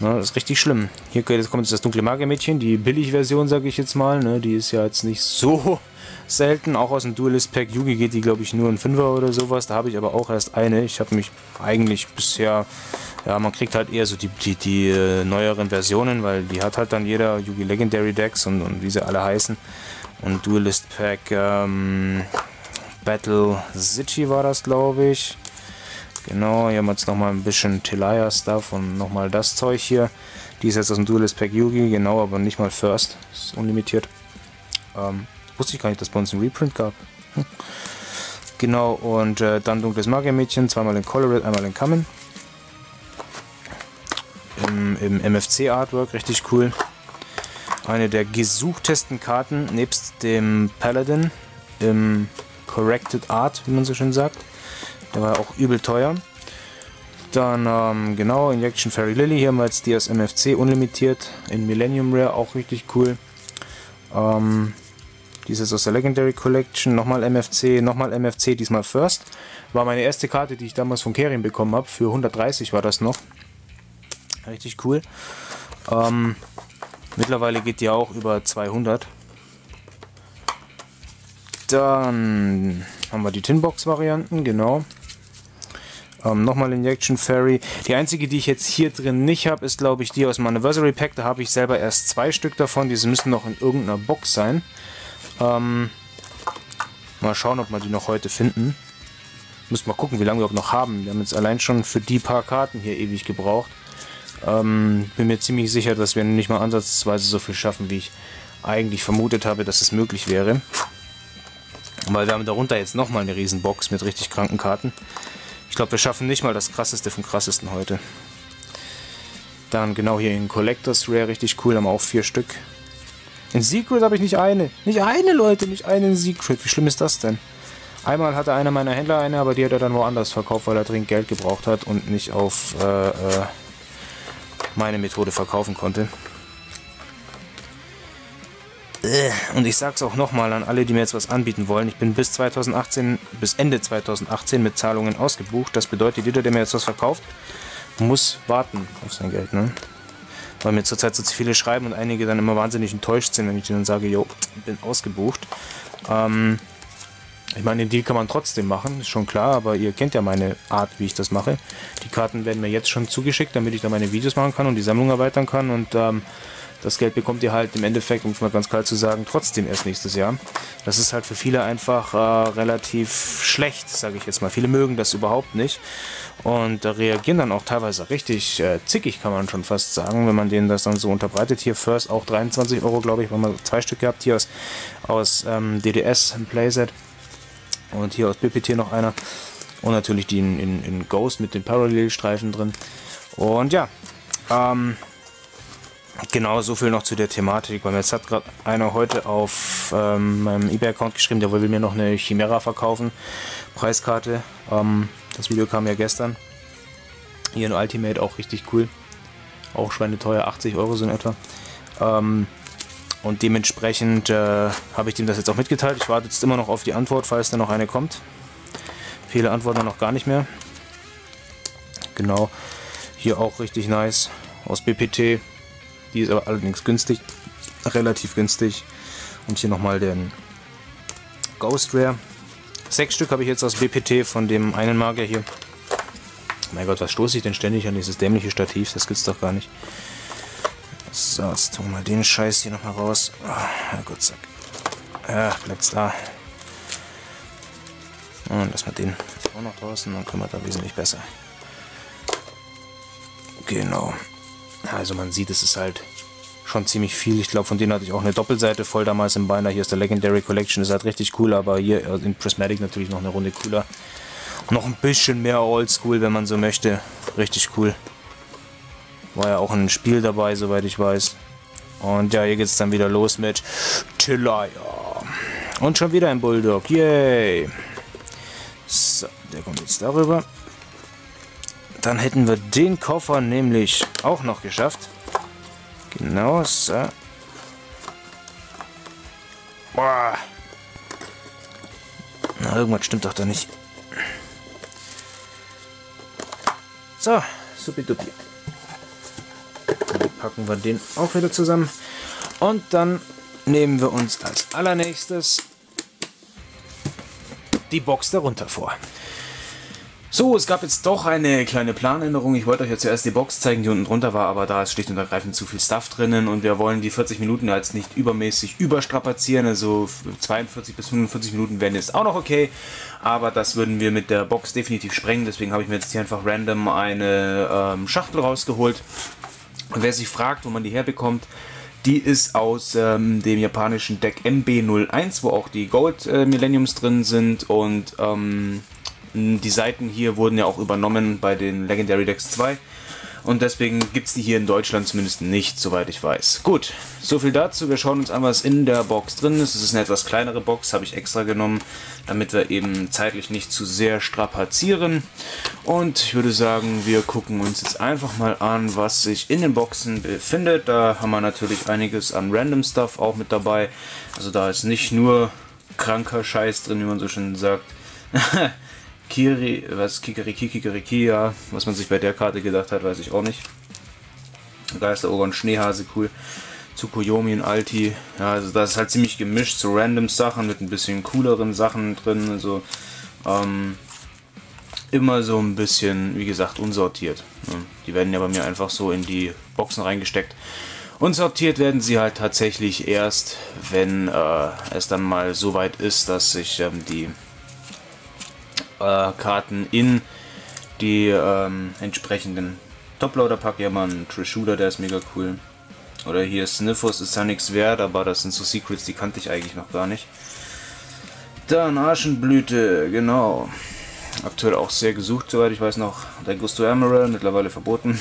Ne? Das ist richtig schlimm. Hier kommt jetzt das dunkle Magiermädchen, die Billig-Version, sage ich jetzt mal. Ne? Die ist ja jetzt nicht so selten. Auch aus dem Duelist Pack Yugi geht die, glaube ich, nur ein Fünfer oder sowas. Da habe ich aber auch erst eine. Ich habe mich eigentlich bisher ja, man kriegt halt eher so die, die, die äh, neueren Versionen, weil die hat halt dann jeder Yugi Legendary Decks und, und wie sie alle heißen. Und Duelist Pack ähm, Battle City war das, glaube ich. Genau, hier haben wir jetzt nochmal ein bisschen Telaya Stuff und nochmal das Zeug hier. Die ist jetzt aus dem Duelist Pack Yugi, genau, aber nicht mal First. ist unlimitiert. Ähm, wusste ich gar nicht, dass bei uns ein Reprint gab. genau, und äh, dann dunkles Magiermädchen, zweimal in Colored, einmal in Kamen im, MFC-Artwork, richtig cool. Eine der gesuchtesten Karten, nebst dem Paladin im Corrected Art, wie man so schön sagt. Der war auch übel teuer. Dann, ähm, genau, Injection Fairy Lily, hier haben wir jetzt die aus MFC unlimitiert, in Millennium Rare, auch richtig cool. Ähm, dieses aus der Legendary Collection, nochmal MFC, nochmal MFC, diesmal First. War meine erste Karte, die ich damals von Kerin bekommen habe, für 130 war das noch. Richtig cool. Ähm, mittlerweile geht die auch über 200. Dann haben wir die Tinbox-Varianten, genau. Ähm, Nochmal Injection Fairy. Die einzige, die ich jetzt hier drin nicht habe, ist glaube ich die aus dem Anniversary Pack. Da habe ich selber erst zwei Stück davon. Diese müssen noch in irgendeiner Box sein. Ähm, mal schauen, ob wir die noch heute finden. Müssen mal gucken, wie lange wir auch noch haben. Wir haben jetzt allein schon für die paar Karten hier ewig gebraucht. Ähm, bin mir ziemlich sicher, dass wir nicht mal ansatzweise so viel schaffen, wie ich eigentlich vermutet habe, dass es möglich wäre. Weil wir haben darunter jetzt nochmal eine Riesenbox mit richtig kranken Karten. Ich glaube, wir schaffen nicht mal das krasseste vom krassesten heute. Dann genau hier in Collectors Rare, richtig cool, haben auch vier Stück. In Secret habe ich nicht eine. Nicht eine, Leute, nicht eine in Secret. Wie schlimm ist das denn? Einmal hatte einer meiner Händler eine, aber die hat er dann woanders verkauft, weil er dringend Geld gebraucht hat und nicht auf äh, äh, meine Methode verkaufen konnte. Äh, und ich sag's auch nochmal an alle, die mir jetzt was anbieten wollen. Ich bin bis 2018, bis Ende 2018 mit Zahlungen ausgebucht. Das bedeutet, jeder, der mir jetzt was verkauft, muss warten auf sein Geld. Ne? Weil mir zurzeit so viele schreiben und einige dann immer wahnsinnig enttäuscht sind, wenn ich denen sage, jo, bin ausgebucht. Ähm, ich meine, den Deal kann man trotzdem machen, ist schon klar, aber ihr kennt ja meine Art, wie ich das mache. Die Karten werden mir jetzt schon zugeschickt, damit ich da meine Videos machen kann und die Sammlung erweitern kann und ähm, das Geld bekommt ihr halt im Endeffekt, um es mal ganz klar zu sagen, trotzdem erst nächstes Jahr. Das ist halt für viele einfach äh, relativ schlecht, sage ich jetzt mal. Viele mögen das überhaupt nicht und da reagieren dann auch teilweise richtig äh, zickig, kann man schon fast sagen, wenn man denen das dann so unterbreitet. Hier First auch 23 Euro, glaube ich, weil man zwei Stück gehabt hier aus, aus ähm, DDS, ein Playset. Und hier aus BPT noch einer. Und natürlich die in, in, in Ghost mit den Parallelstreifen drin. Und ja, ähm, genau so viel noch zu der Thematik. Weil jetzt hat gerade einer heute auf ähm, meinem eBay-Account geschrieben, der will mir noch eine Chimera verkaufen. Preiskarte. Ähm, das Video kam ja gestern. Hier in Ultimate auch richtig cool. Auch schweineteuer, 80 Euro so in etwa. Ähm, und dementsprechend äh, habe ich dem das jetzt auch mitgeteilt. Ich warte jetzt immer noch auf die Antwort, falls da noch eine kommt. Viele antworten noch gar nicht mehr. Genau. Hier auch richtig nice. Aus BPT. Die ist aber allerdings günstig. Relativ günstig. Und hier nochmal den Ghost Rare. Sechs Stück habe ich jetzt aus BPT von dem einen Magier hier. Mein Gott, was stoße ich denn ständig an dieses dämliche Stativ? Das gibt's doch gar nicht. So, jetzt tun wir mal den Scheiß hier nochmal raus. Oh, gut, zack. Ja, bleibt's da. Und lassen wir den auch noch draußen, dann können wir da wesentlich besser. Genau. Also man sieht, es ist halt schon ziemlich viel. Ich glaube, von denen hatte ich auch eine Doppelseite voll damals im Beiner. Hier ist der Legendary Collection, ist halt richtig cool, aber hier äh, in Prismatic natürlich noch eine Runde cooler. Noch ein bisschen mehr Oldschool, wenn man so möchte. Richtig cool. War ja auch ein Spiel dabei, soweit ich weiß. Und ja, hier geht es dann wieder los mit Tilaya. Und schon wieder ein Bulldog. Yay. So, der kommt jetzt darüber. Dann hätten wir den Koffer nämlich auch noch geschafft. Genau, so. Boah. Na, irgendwas stimmt doch da nicht. So, supidupi. Packen wir den auch wieder zusammen. Und dann nehmen wir uns als allernächstes die Box darunter vor. So, es gab jetzt doch eine kleine Planänderung. Ich wollte euch jetzt zuerst die Box zeigen, die unten drunter war, aber da ist schlicht und ergreifend zu viel Stuff drinnen und wir wollen die 40 Minuten jetzt nicht übermäßig überstrapazieren. Also 42 bis 45 Minuten wären jetzt auch noch okay, aber das würden wir mit der Box definitiv sprengen. Deswegen habe ich mir jetzt hier einfach random eine ähm, Schachtel rausgeholt. Und wer sich fragt, wo man die herbekommt, die ist aus ähm, dem japanischen Deck MB01, wo auch die Gold äh, Millenniums drin sind und ähm, die Seiten hier wurden ja auch übernommen bei den Legendary Decks 2. Und deswegen gibt es die hier in Deutschland zumindest nicht, soweit ich weiß. Gut, so viel dazu. Wir schauen uns an, was in der Box drin ist. Es ist eine etwas kleinere Box, habe ich extra genommen, damit wir eben zeitlich nicht zu sehr strapazieren. Und ich würde sagen, wir gucken uns jetzt einfach mal an, was sich in den Boxen befindet. Da haben wir natürlich einiges an Random Stuff auch mit dabei. Also da ist nicht nur kranker Scheiß drin, wie man so schön sagt. Kiri, was Kikeriki, Kikeriki, ja, was man sich bei der Karte gedacht hat, weiß ich auch nicht. Geisteroger und Schneehase, cool. Tsukuyomi und Alti, ja, also das ist halt ziemlich gemischt, so random Sachen mit ein bisschen cooleren Sachen drin, also ähm, immer so ein bisschen, wie gesagt, unsortiert. Die werden ja bei mir einfach so in die Boxen reingesteckt. Und sortiert werden sie halt tatsächlich erst, wenn äh, es dann mal so weit ist, dass sich ähm, die äh, Karten in die ähm, entsprechenden Toploader packe. Ja, mal einen Trishooter, der ist mega cool. Oder hier Sniffos ist ja nichts wert, aber das sind so Secrets, die kannte ich eigentlich noch gar nicht. Dann Aschenblüte, genau. Aktuell auch sehr gesucht, soweit ich weiß noch. Der Gusto Emerald, mittlerweile verboten.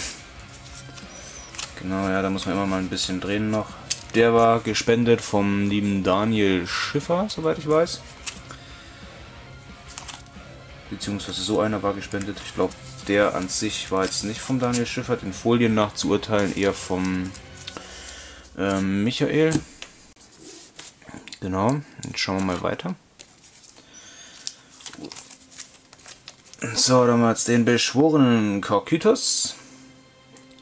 Genau, ja, da muss man immer mal ein bisschen drehen noch. Der war gespendet vom lieben Daniel Schiffer, soweit ich weiß. Beziehungsweise so einer war gespendet. Ich glaube, der an sich war jetzt nicht vom Daniel Schiffer. Den Folien nach zu urteilen eher vom ähm, Michael. Genau, jetzt schauen wir mal weiter. So, dann haben wir jetzt den beschworenen Korkytos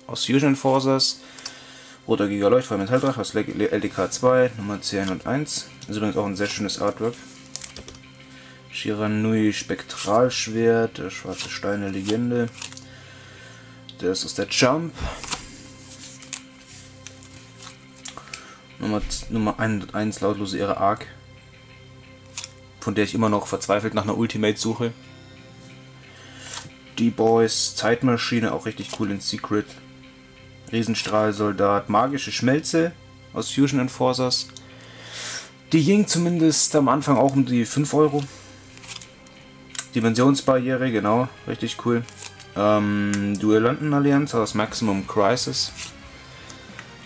aus Fusion Forces. Roter Gigaleucht, Metalldrache aus LDK 2, Nummer 10 und 1. Das ist übrigens auch ein sehr schönes Artwork. Shiranui Spektralschwert, der schwarze Stein der Legende. Das ist der Jump. Nummer, Nummer 1, lautlose Ehre Arc. Von der ich immer noch verzweifelt nach einer Ultimate suche. Die Boys, Zeitmaschine, auch richtig cool in Secret. Riesenstrahlsoldat, magische Schmelze aus Fusion Enforcers. Die ging zumindest am Anfang auch um die 5 Euro. Dimensionsbarriere, genau, richtig cool. Ähm, Duellantenallianz aus Maximum Crisis.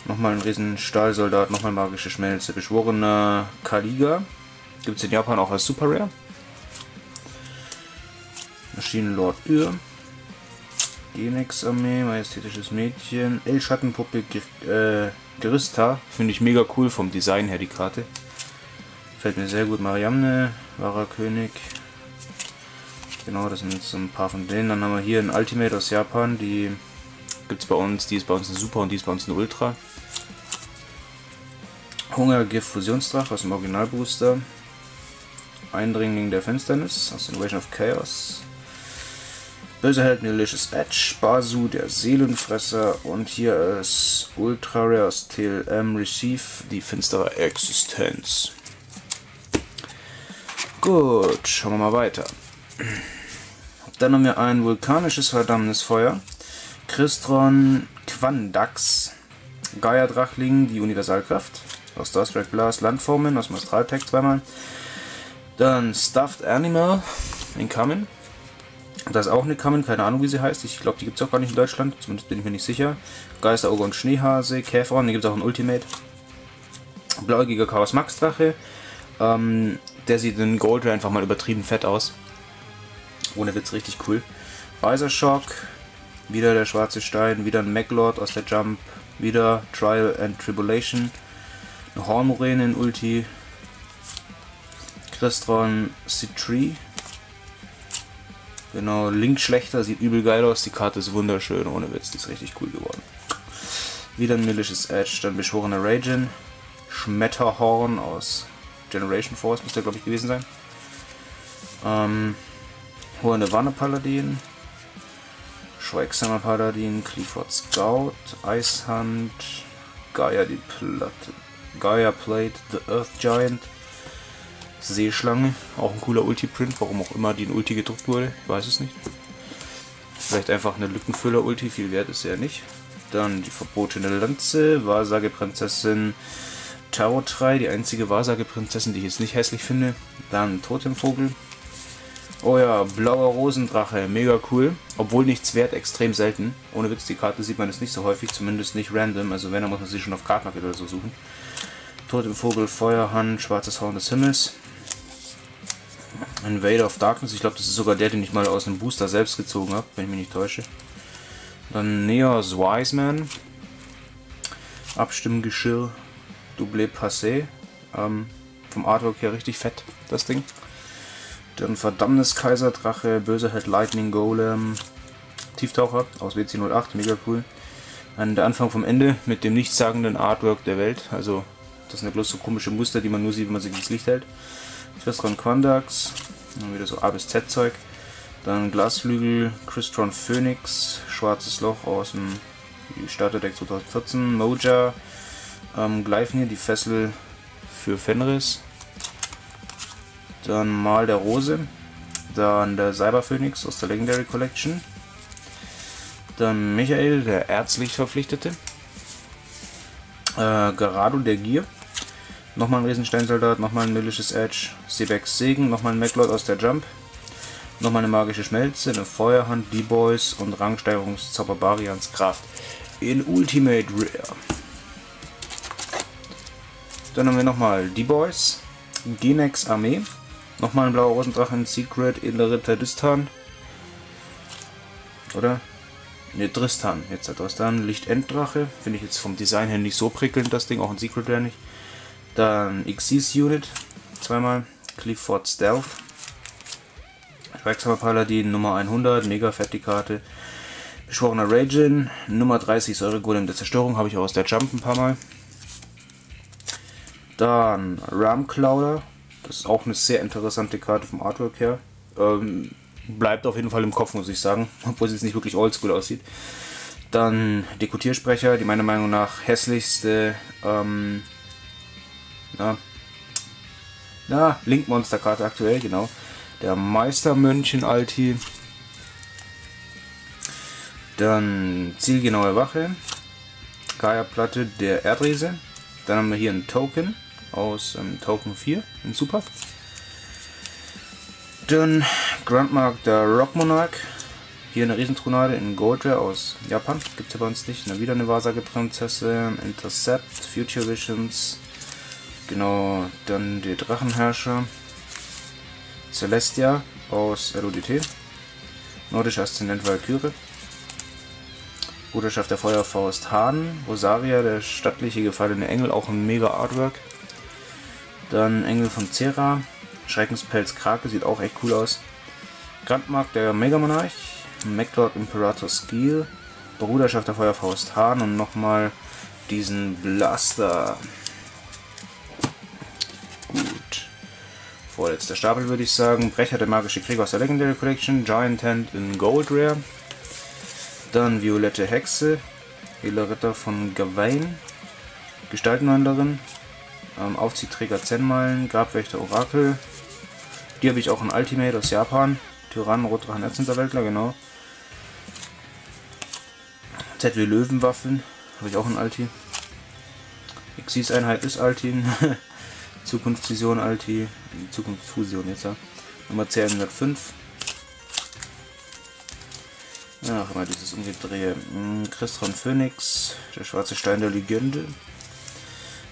Nochmal ein riesen Stahlsoldat, nochmal magische Schmelze. Beschworener Kaliga. Gibt es in Japan auch als Super Rare. Maschinenlord Ür. Genex-Armee, majestätisches Mädchen, El-Schattenpuppe äh, Gerista. Finde ich mega cool vom Design her, die Karte. Fällt mir sehr gut. Mariamne, wahrer König. Genau, das sind so ein paar von denen. Dann haben wir hier ein Ultimate aus Japan. Die gibt es bei uns. Die ist bei uns ein Super und die ist bei uns ein Ultra. Hunger, Gift, Fusionsdrache aus dem Originalbooster. Eindringling der Finsternis aus Invasion of Chaos. Böse Held Malicious Edge, Basu der Seelenfresser und hier ist Ultra Rare aus TLM Receive, die finstere Existenz. Gut, schauen wir mal weiter. Dann haben wir ein vulkanisches verdammtes Feuer. Christron Quandax. Gaia Drachling, die Universalkraft. Aus Starstrike Blast Landformen, aus Mastral Pack zweimal. Dann Stuffed Animal in Kamen. Da ist auch eine Kamen, keine Ahnung wie sie heißt. Ich glaube, die gibt es auch gar nicht in Deutschland, zumindest bin ich mir nicht sicher. Geisterauge und Schneehase, Käferon, die gibt es auch in Ultimate. Blauäugiger Chaos Max Drache. Ähm, der sieht in Gold einfach mal übertrieben fett aus. Ohne Witz, richtig cool. Weiser Shock, wieder der schwarze Stein, wieder ein Maglord aus der Jump, wieder Trial and Tribulation, eine Hornmoräne in Ulti, Crestron C3. Genau, Link schlechter, sieht übel geil aus. Die Karte ist wunderschön, ohne Witz, die ist richtig cool geworden. Wieder ein Malicious Edge, dann beschworener Ragin. Schmetterhorn aus Generation Force müsste glaube ich gewesen sein. Ähm, Hohe Nirvana Paladin. Schweigsamer Paladin, Clifford Scout, Eishand, Gaia die Platte, Gaia Plate, The Earth Giant. Seeschlange, auch ein cooler Ulti-Print, warum auch immer die in Ulti gedruckt wurde, ich weiß es nicht. Vielleicht einfach eine Lückenfüller-Ulti, viel wert ist sie ja nicht. Dann die verbotene Lanze, Wahrsageprinzessin Tarot 3, die einzige Wahrsageprinzessin, die ich jetzt nicht hässlich finde. Dann Totemvogel. Oh ja, blauer Rosendrache, mega cool. Obwohl nichts wert, extrem selten. Ohne Witz, die Karte sieht man jetzt nicht so häufig, zumindest nicht random. Also wenn, dann muss man sie schon auf Kartmarket oder so suchen. Totemvogel, Feuerhand, schwarzes Horn des Himmels. Invader of Darkness, ich glaube, das ist sogar der, den ich mal aus dem Booster selbst gezogen habe, wenn ich mich nicht täusche. Dann Neos Wiseman. Abstimmgeschirr. Double Passé. Ähm, vom Artwork her richtig fett, das Ding. Dann Verdammnis Kaiserdrache, Böse Head Lightning Golem. Tieftaucher aus WC08, mega cool. Dann der Anfang vom Ende mit dem nichtssagenden Artwork der Welt. Also, das sind ja bloß so komische Muster, die man nur sieht, wenn man sie ins Licht hält. Twistron Quandax, dann wieder so A bis Z Zeug. Dann Glasflügel, Crystron Phoenix, Schwarzes Loch aus dem Starterdeck 2014, Moja, ähm, Gleifnir, die Fessel für Fenris. Dann Mal der Rose, dann der Cyber Phoenix aus der Legendary Collection. Dann Michael, der Erzlichtverpflichtete. Äh, Gerado, der Gier. Nochmal ein Riesensteinsoldat, nochmal ein Millisches Edge, Sebex Segen, nochmal ein Maclord aus der Jump, nochmal eine magische Schmelze, eine Feuerhand, D-Boys und Rangsteigerungszauber Barians Kraft in Ultimate Rare. Dann haben wir nochmal D-Boys, Genex Armee, nochmal ein blauer Rosendrachen, Secret, Edler Ritter Distan. Oder? Ne, Dristan, jetzt hat Dristan, Lichtenddrache, finde ich jetzt vom Design her nicht so prickelnd, das Ding, auch ein Secret Rare nicht. Dann Xyz Unit, zweimal. Clifford Stealth. Schweigsamer Paladin, Nummer 100, mega fett die Karte. Beschworener Ragin, Nummer 30, Säure Golem der Zerstörung, habe ich auch aus der Jump ein paar Mal. Dann Ram Clouder, das ist auch eine sehr interessante Karte vom Artwork her. Ähm, bleibt auf jeden Fall im Kopf, muss ich sagen, obwohl sie jetzt nicht wirklich oldschool aussieht. Dann Dekutiersprecher, die meiner Meinung nach hässlichste ähm, na, na Link Monster Karte aktuell, genau. Der Meistermönchen Alti. Dann Zielgenaue Wache. Gaia Platte der Erdriese. Dann haben wir hier einen Token aus ähm, Token 4 in Super. Dann Grandmark der Rock Monarch. Hier eine Riesentronade in Goldra aus Japan. Gibt es ja bei uns nicht. Dann wieder eine Wahrsage-Prinzessin. Intercept, Future Visions, Genau, dann der Drachenherrscher. Celestia aus LODT. Nordische Aszendent Valkyrie. Bruderschaft der Feuerfaust Hahn, Rosaria, der stattliche gefallene Engel, auch ein mega Artwork. Dann Engel von Cera, Schreckenspelz Krake, sieht auch echt cool aus. Grandmark, der Megamonarch, MacLord Imperator Skill, Bruderschaft der Feuerfaust Hahn und nochmal diesen Blaster. Gut. Vorletzter Stapel würde ich sagen. Brecher der magische Krieger aus der Legendary Collection, Giant Hand in Gold Rare. Dann Violette Hexe, Ritter von Gawain, Gestaltenwanderin, ähm, Aufziehträger Zenmeilen, Grabwächter Orakel. Die habe ich auch in Ultimate aus Japan. Tyrann, Rotdrachen, Erzinterweltler, genau. ZW Löwenwaffen, habe ich auch in Alti. Exis-Einheit ist Alti. Zukunftsvision Alti. Zukunftsfusion jetzt, ja. Nummer 1005. Ach, immer dieses Umgedrehe. Hm, Christron Phoenix, der schwarze Stein der Legende.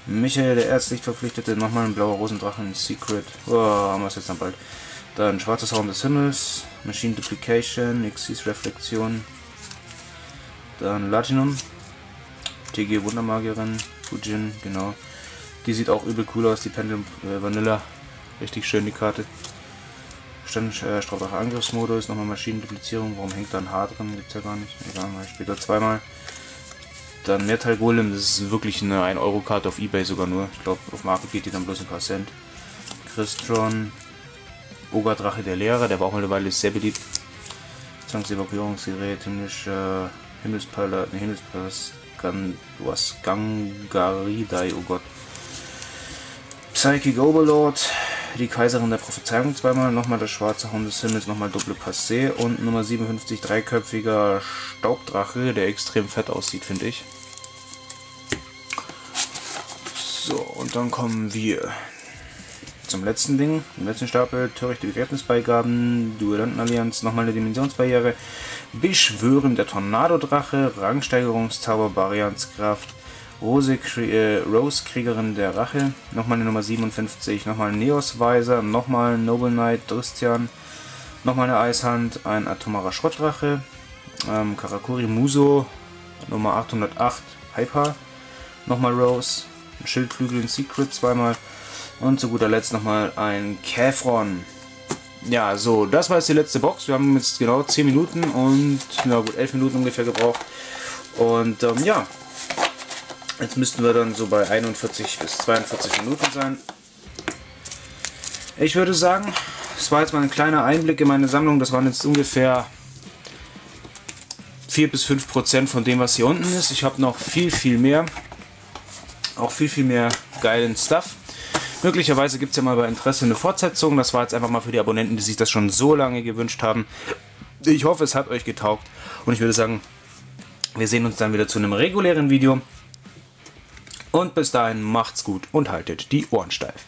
Michael, der ärztlich verpflichtete, nochmal ein blauer Rosendrachen, Secret. Oh, haben wir es jetzt dann bald. Dann schwarzes Horn des Himmels, Machine Duplication, Xyz Reflexion. Dann Latinum, TG Wundermagierin, Fujin, genau. Die sieht auch übel cool aus, die Pendulum äh, Vanilla. Richtig schön die Karte. Stand äh, Straubacher Angriffsmodus, nochmal Maschinenduplizierung. Warum hängt da ein Haar drin? Gibt's ja gar nicht. Egal, mal später zweimal. Dann Mehrteil Golem, das ist wirklich eine 1-Euro-Karte auf Ebay sogar nur. Ich glaube, auf Market geht die dann bloß ein paar Cent. Christron, Ogerdrache der Lehrer, der war auch mittlerweile sehr beliebt. Zwangsevakuierungsgerät, himmlischer äh, Himmelsperle, ne, Himmelsperle, was Gangaridai, oh Gott. Psychic Overlord, die Kaiserin der Prophezeiung zweimal, nochmal der schwarze Horn des Himmels, nochmal Double Passé und Nummer 57 dreiköpfiger Staubdrache, der extrem fett aussieht, finde ich. So, und dann kommen wir zum letzten Ding, im letzten Stapel, törichte Begräbnisbeigaben, Duellantenallianz, nochmal eine Dimensionsbarriere, Beschwören der Tornado-Drache, Rangsteigerungszauber, Varianzkraft, Rose, äh, Rose Kriegerin der Rache, nochmal eine Nummer 57, nochmal ein Neos Weiser, nochmal Noble Knight Dristian, nochmal eine Eishand, ein atomarer Schrottdrache, ähm, Karakuri Muso, Nummer 808 Hyper, nochmal Rose, ein Schildflügel in Secret zweimal und zu guter Letzt nochmal ein Käfron. Ja, so, das war jetzt die letzte Box. Wir haben jetzt genau 10 Minuten und, na gut, 11 Minuten ungefähr gebraucht. Und ähm, ja, Jetzt müssten wir dann so bei 41 bis 42 Minuten sein. Ich würde sagen, es war jetzt mal ein kleiner Einblick in meine Sammlung. Das waren jetzt ungefähr 4 bis 5 Prozent von dem, was hier unten ist. Ich habe noch viel, viel mehr. Auch viel, viel mehr geilen Stuff. Möglicherweise gibt es ja mal bei Interesse eine Fortsetzung. Das war jetzt einfach mal für die Abonnenten, die sich das schon so lange gewünscht haben. Ich hoffe, es hat euch getaugt. Und ich würde sagen, wir sehen uns dann wieder zu einem regulären Video. Und bis dahin macht's gut und haltet die Ohren steif.